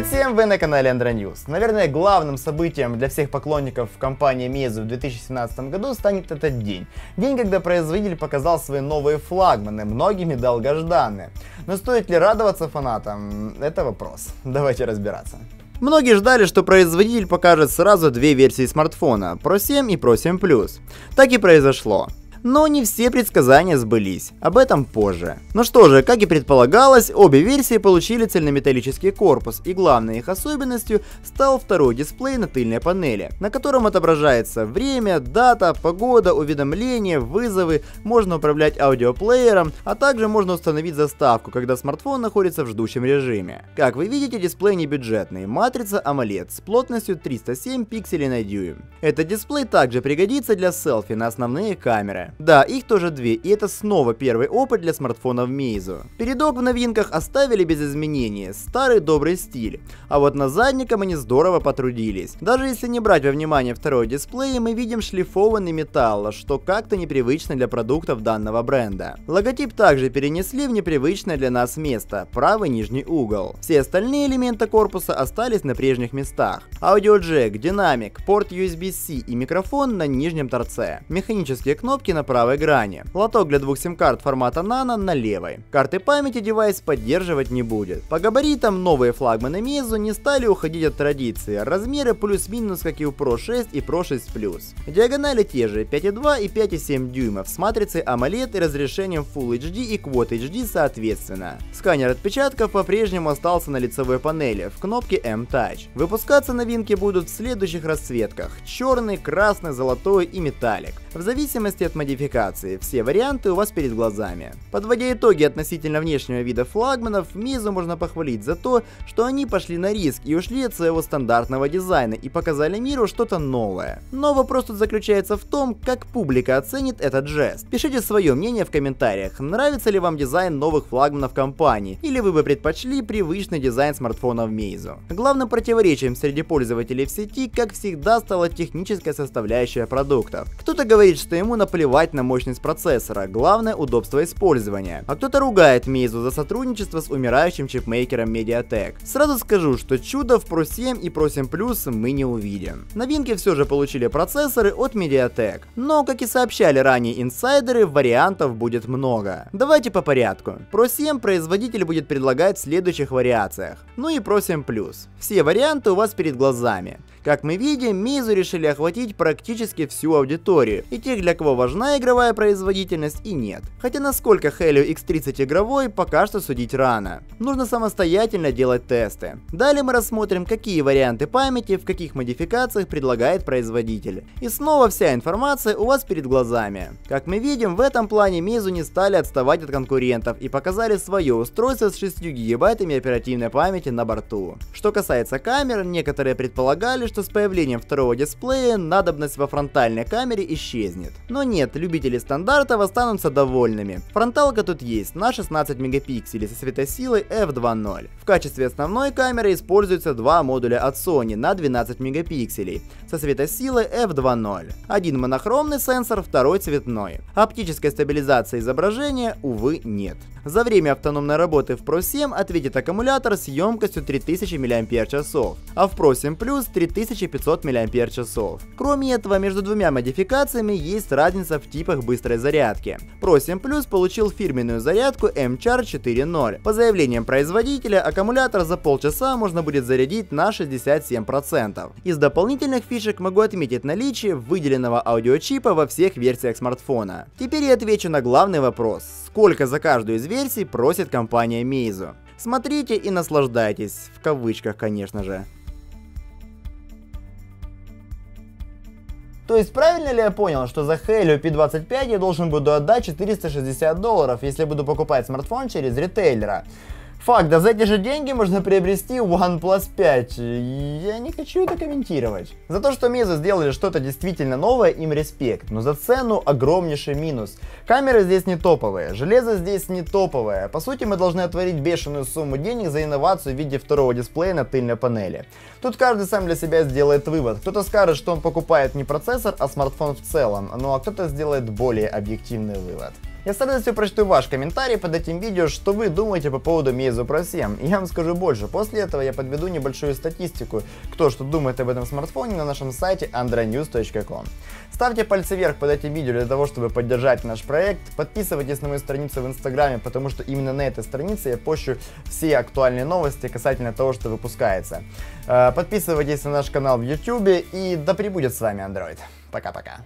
Привет всем, вы на канале News. Наверное, главным событием для всех поклонников компании Meizu в 2017 году станет этот день. День, когда производитель показал свои новые флагманы, многими долгожданные. Но стоит ли радоваться фанатам? Это вопрос. Давайте разбираться. Многие ждали, что производитель покажет сразу две версии смартфона, Pro 7 и Pro 7 Plus. Так и произошло. Но не все предсказания сбылись, об этом позже. Ну что же, как и предполагалось, обе версии получили цельнометаллический корпус, и главной их особенностью стал второй дисплей на тыльной панели, на котором отображается время, дата, погода, уведомления, вызовы, можно управлять аудиоплеером, а также можно установить заставку, когда смартфон находится в ждущем режиме. Как вы видите, дисплей не бюджетный, матрица AMOLED с плотностью 307 пикселей на дюйм. Этот дисплей также пригодится для селфи на основные камеры. Да, их тоже две, и это снова первый опыт для смартфонов Meizu. Передок в новинках оставили без изменений, старый добрый стиль. А вот на задником они здорово потрудились. Даже если не брать во внимание второй дисплей, мы видим шлифованный металл, что как-то непривычно для продуктов данного бренда. Логотип также перенесли в непривычное для нас место, правый нижний угол. Все остальные элементы корпуса остались на прежних местах. Аудиоджек, динамик, порт USB-C и микрофон на нижнем торце. Механические кнопки на на правой грани. Лоток для двух сим-карт формата Nano на левой. Карты памяти девайс поддерживать не будет. По габаритам новые флагманы Meizu не стали уходить от традиции. Размеры плюс-минус как и у Pro 6 и Pro 6 Plus. Диагонали те же 5,2 и 5,7 дюймов с матрицей AMOLED и разрешением Full HD и Quad HD соответственно. Сканер отпечатков по-прежнему остался на лицевой панели в кнопке M-Touch. Выпускаться новинки будут в следующих расцветках. Черный, красный, золотой и металлик. В зависимости от модификации модификации. Все варианты у вас перед глазами. Подводя итоги относительно внешнего вида флагманов, Мизу можно похвалить за то, что они пошли на риск и ушли от своего стандартного дизайна и показали миру что-то новое. Но вопрос тут заключается в том, как публика оценит этот жест. Пишите свое мнение в комментариях, нравится ли вам дизайн новых флагманов компании, или вы бы предпочли привычный дизайн смартфонов Meizu. Главным противоречием среди пользователей в сети, как всегда, стала техническая составляющая продуктов. Кто-то говорит, что ему наплевать плевать на мощность процессора, главное удобство использования. А кто-то ругает Meizu за сотрудничество с умирающим чипмейкером Mediatek. Сразу скажу, что чудо в Pro 7 и Pro 7 Plus мы не увидим. Новинки все же получили процессоры от Mediatek. Но, как и сообщали ранее инсайдеры, вариантов будет много. Давайте по порядку. Pro 7 производитель будет предлагать в следующих вариациях. Ну и Pro 7 Plus. Все варианты у вас перед глазами. Как мы видим, Meizu решили охватить практически всю аудиторию, и тех, для кого важна игровая производительность, и нет. Хотя насколько Helio X30 игровой, пока что судить рано. Нужно самостоятельно делать тесты. Далее мы рассмотрим, какие варианты памяти в каких модификациях предлагает производитель. И снова вся информация у вас перед глазами. Как мы видим, в этом плане Meizu не стали отставать от конкурентов и показали свое устройство с 6 гигабайтами оперативной памяти на борту. Что касается камер, некоторые предполагали, что с появлением второго дисплея надобность во фронтальной камере исчезнет. Но нет, любители стандартов останутся довольными. Фронталка тут есть на 16 мегапикселей со светосилой f2.0. В качестве основной камеры используются два модуля от Sony на 12 мегапикселей со светосилой f2.0. Один монохромный сенсор, второй цветной. Оптической стабилизации изображения, увы, нет. За время автономной работы в Pro 7 ответит аккумулятор с емкостью 3000 мАч, а в Pro 7 Plus 3500 мАч. Кроме этого, между двумя модификациями есть разница в типах быстрой зарядки. Pro 7 Plus получил фирменную зарядку M-Charge 4.0. По заявлениям производителя, аккумулятор за полчаса можно будет зарядить на 67%. Из дополнительных фишек могу отметить наличие выделенного аудиочипа во всех версиях смартфона. Теперь я отвечу на главный вопрос. Сколько за каждую из версий просит компания Meizu? Смотрите и наслаждайтесь, в кавычках, конечно же. То есть правильно ли я понял, что за Helio P25 я должен буду отдать 460 долларов, если буду покупать смартфон через ритейлера? Факт, да за эти же деньги можно приобрести OnePlus 5. Я не хочу это комментировать. За то, что Meizu сделали что-то действительно новое, им респект. Но за цену огромнейший минус. Камеры здесь не топовые, железо здесь не топовое. По сути, мы должны отворить бешеную сумму денег за инновацию в виде второго дисплея на тыльной панели. Тут каждый сам для себя сделает вывод. Кто-то скажет, что он покупает не процессор, а смартфон в целом. Ну а кто-то сделает более объективный вывод. Я с радостью прочту ваш комментарий под этим видео, что вы думаете по поводу Meizu Pro 7. И я вам скажу больше, после этого я подведу небольшую статистику, кто что думает об этом смартфоне на нашем сайте andronews.com. Ставьте пальцы вверх под этим видео для того, чтобы поддержать наш проект. Подписывайтесь на мою страницу в Инстаграме, потому что именно на этой странице я пощу все актуальные новости касательно того, что выпускается. Э, подписывайтесь на наш канал в YouTube и да пребудет с вами Android. Пока-пока.